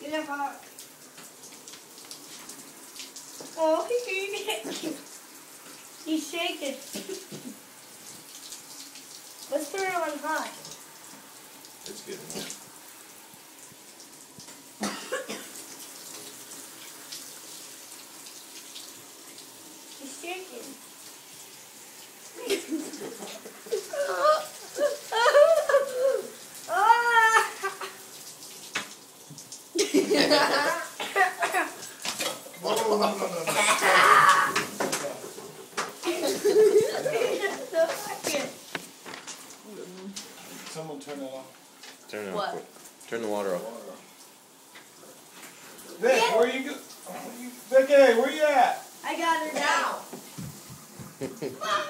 Get it hot. Oh, he He's shaking. Let's turn it on high. It's warm. He's shaking. No, no, no, no. Someone turn it off. Turn it What? off. Turn the water off. Vic, where are you go? Vicky, where you at? I got it now.